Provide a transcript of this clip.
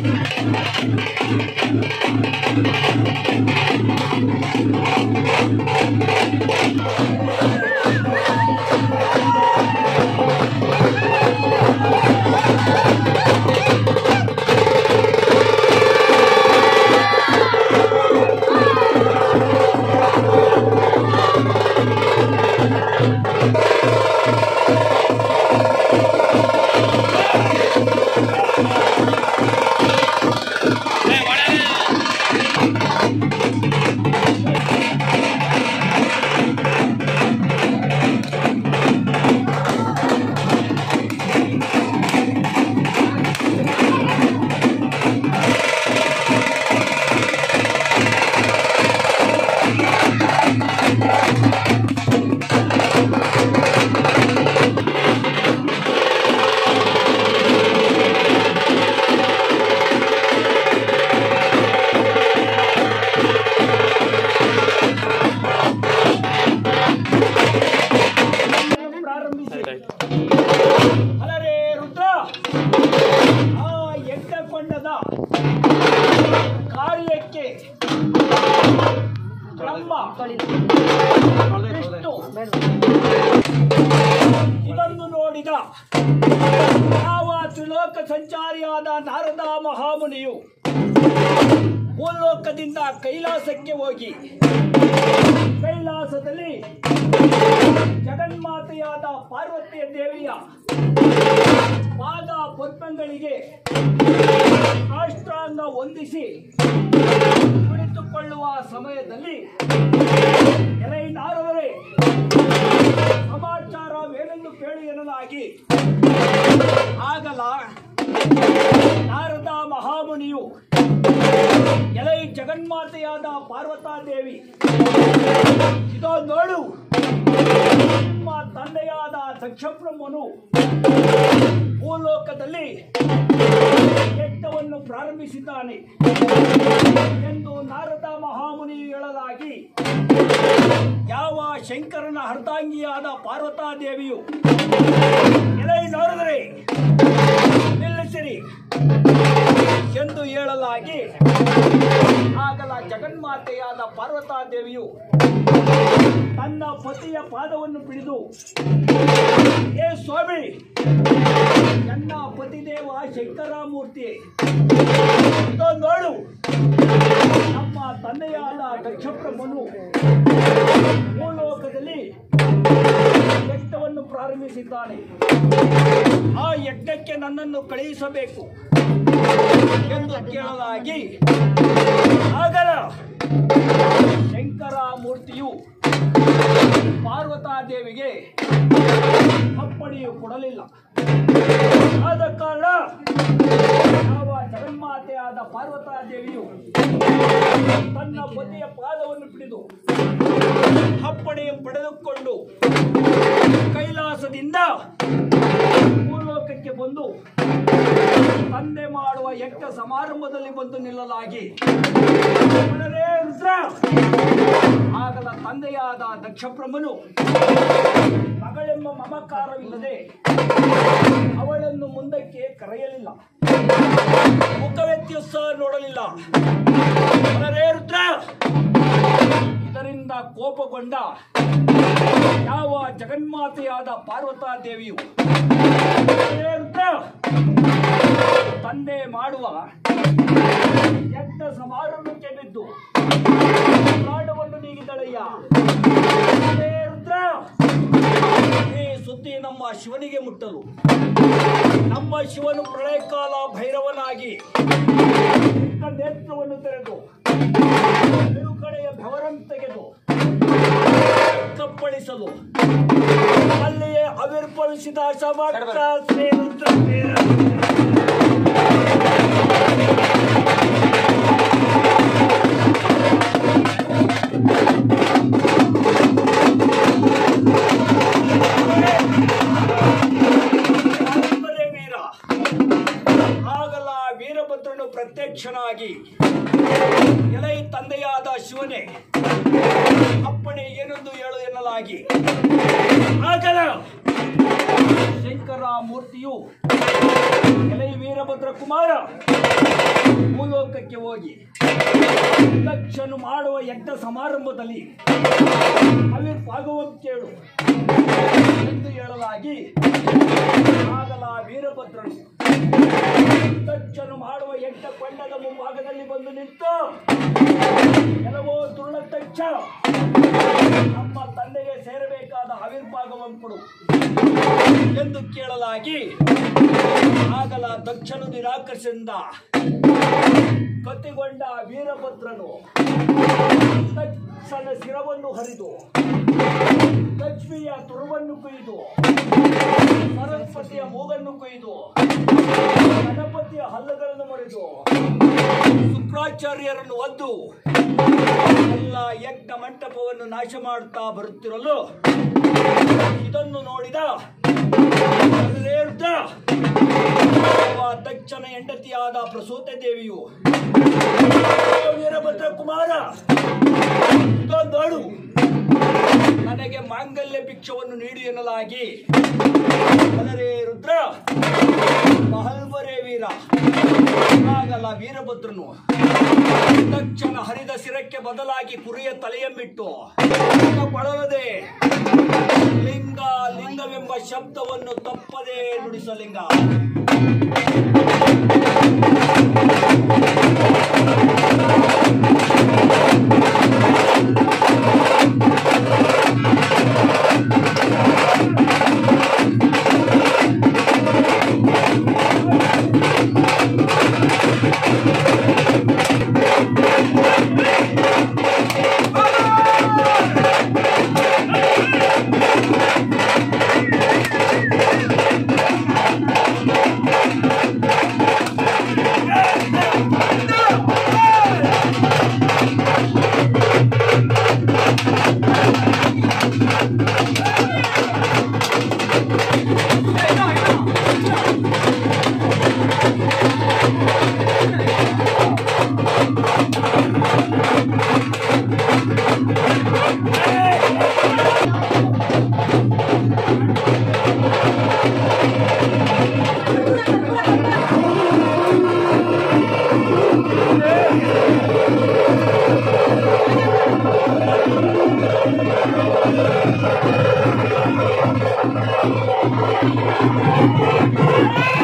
Thank you. ಹೋಗಿ ಕೈಲಾಸದಲ್ಲಿ ಜಗನ್ಮಾತೆಯಾದ ಪಾರ್ವತಿಯ ದೇವಿಯ ಪಾದ ಪದ್ಮಗಳಿಗೆ ಅಷ್ಟಾಂಗ ಹೊಂದಿಸಿ ಕುಳಿತುಕೊಳ್ಳುವ ಸಮಯದಲ್ಲಿ ಎಲೈನಾರವರೇ, ಸಮಾಚಾರವೇನೆಂದು ಕೇಳಿ ಎನ್ನಲಾಗಿ ಆಗಲ ನಾರದ ಮಹಾಮುನಿಯು ಎಲೈ ಜಗನ್ಮಾತೆಯಾದ ಪಾರ್ವತಾದೇವಿ. ಇದೋ ನೋಡು. ನಿಮ್ಮ ತಂದೆಯಾದ ದಕ್ಷಬ್ರಹ್ಮನು ಭೂಲೋಕದಲ್ಲಿ ಯಜ್ಞವನ್ನು ಪ್ರಾರಂಭಿಸಿದ್ದಾನೆ ಎಂದು ನಾರದ ಮಹಾಮುನಿ ಹೇಳಲಾಗಿ ಯಾವ ಶಂಕರನ ಅರ್ಧಾಂಗಿಯಾದ ಪಾರ್ವತಾದೇವಿಯು, ಎಲೈ ನೋಡಿದ್ರೆ ನಿಲ್ಲಿಸಿರಿ. ಎಂದು ಹೇಳಲಾಗಿ ಆಗಲ ಜಗನ್ಮಾತೆಯಾದ ಪಾರ್ವತಾದೇವಿಯು ತನ್ನ ಪತಿಯ ಪಾದವನ್ನು ಬಿಡಿದು ಏ ಸ್ವಾಮಿ, ನನ್ನ ಪತಿದೇವ ಶಂಕರಮೂರ್ತಿ ನೋಡು. ನಮ್ಮ ತಂದೆಯಾದ ದಕ್ಷಪ್ರಭನು ಭೂಲೋಕದಲ್ಲಿ ಯಜ್ಞವನ್ನು ಪ್ರಾರಂಭಿಸಿದ್ದಾನೆ. ಆ ಯಜ್ಞಕ್ಕೆ ನನ್ನನ್ನು ಕಳುಹಿಸಬೇಕು. ಎಂದು ಕೇಳಲಾಗಿ ಆಗಲ ಶಂಕರ ಮೂರ್ತಿಯು ಪಾರ್ವತಾದೇವಿಗೆ ಅಪ್ಪಣೆಯು ಕೊಡಲಿಲ್ಲ. ಆದ ಕಾರಣ ಯಾವ ಜಗನ್ಮಾತೆಯಾದ ಪಾರ್ವತಾದೇವಿಯು ತನ್ನ ಪತಿಯ ಪಾದವನ್ನು ಹಿಡಿದು ಅಪ್ಪಣೆಯ ಪಡೆದುಕೊಂಡು ಕೈಲಾಸದಿಂದ ಭೂಲೋಕಕ್ಕೆ ಬಂದು ತಂದೆ ಮಾಡುವ ಯಜ್ಞ ಸಮಾರಂಭದಲ್ಲಿ ಬಂದು ನಿಲ್ಲಲಾಗಿ. ಆಗಲ ತಂದೆಯಾದ ದಕ್ಷಬ್ರಹ್ಮನು ಮಗಳೆಂಬ ಮಮಕಾರವಿಲ್ಲದೆ ಅವಳನ್ನು ಮುಂದಕ್ಕೆ ಕರೆಯಲಿಲ್ಲ. ಮುಖವ್ಯತ್ಯಾಸ ನೋಡಲಿಲ್ಲ. ಒಳಗೆ ರುದ್ರ, ಇದರಿಂದ ಕೋಪಗೊಂಡ ಯಾವ ಜಗನ್ಮಾತೆಯಾದ ಪಾರ್ವತಾ ದೇವಿಯು ತಂದೆ ಮಾಡುವ ಯಜ್ಞ ಸಮಾರಂಭಕ್ಕೆ ಬಿದ್ದು ಕಾಡವನ್ನು ರುದ್ರ ಈ ಸುದ್ದಿ ನಮ್ಮ ಶಿವನಿಗೆ ಮುಟ್ಟಲು. ನಮ್ಮ ಶಿವನು ಪ್ರಳಯ ಕಾಲ ಭೈರವನಾಗಿ ನೇತ್ರವನ್ನು ತೆರೆದು ಬಿರುಕಡೆಯ ಬೆವರನ್ನು ತೆಗೆದು ಕಪ್ಪಳಿಸಲು ಅಲ್ಲಿಯೇ ಅವಿರ್ಭವಿಸಿದ ಸಮರ್ಥ ಶ್ರೀ ಮೂರ್ತಿಯು ಎಲೈ ವೀರಭದ್ರ ಕುಮಾರ. ಭೂಲೋಕಕ್ಕೆ ಹೋಗಿ ದಕ್ಷನು ಮಾಡುವ ಯಜ್ಞ ಸಮಾರಂಭದಲ್ಲಿ ಆವಿರ್ಭಾಗವನ್ನು ಕೇಳು ಎಂದು ಹೇಳಲಾಗಿ ಆಗಲ ವೀರಭದ್ರನು. ದಕ್ಷನು ಮಾಡುವ ಯಜ್ಞ ಕೊಂಡದ ಮುಂಭಾಗದಲ್ಲಿ ಬಂದು ನಿಂತು ಕೆಲವೋ ದುರ್ಣ ದಕ್ಷ ನಮ್ಮ ತಂದೆಗೆ ಸೇರಬೇಕಾದ ಆವಿರ್ಭಾಗವನ್ನು ಕೊಡು ಎಂದು ಕೇಳಲಾಗಿ ಆಗಲ ದಕ್ಷನು ನಿರಾಕರಿಸಿದ ಕತ್ತಿಗೊಂಡ ವೀರಭದ್ರನು ಸಣ್ಣ ಶಿರವನ್ನು ಹರಿದು ಲಕ್ಷ್ಮಿಯ ತುರುವನ್ನು ಕೊಯ್ದು, ಸರಸ್ವತಿಯ ಮೂಗನ್ನು ಕೊಯ್ದು, ಗಣಪತಿಯ ಹಲ್ಲಗಳನ್ನು ಮುರಿದು, ಶುಕ್ರಾಚಾರ್ಯರನ್ನು ಒದ್ದು, ಎಲ್ಲ ಯಜ್ಞ ಮಂಟಪವನ್ನು ನಾಶ ಮಾಡುತ್ತಾ ಬರುತ್ತಿರಲು ಇದನ್ನು ನೋಡಿದ ತಕ್ಷಣ ಹೆಂಡತಿಯಾದ ಪ್ರಸೂತ ದೇವಿಯು ವೀರಭದ್ರ ಕುಮಾರ, ಇದೊಂದು ನನಗೆ ಮಾಂಗಲ್ಯ ಭಿಕ್ಷವನ್ನು ನೀಡಿ ಎನ್ನಲಾಗಿ. ಅದರೇ ರುದ್ರ, ಮಹಲ್ವರೇ ವೀರ ವೀರಭದ್ರನು. ತಕ್ಷಣ ಹರಿದ ಸಿರಕ್ಕೆ ಬದಲಾಗಿ ಕುರಿಯ ತಲೆಯಮ್ಮಿಟ್ಟು ಬಳಲದೆ ಲಿಂಗ ಲಿಂಗವೆಂಬ ಶಬ್ದವನ್ನು ತಪ್ಪದೇ ನುಡಿಸಲಿಂಗ. Thank you.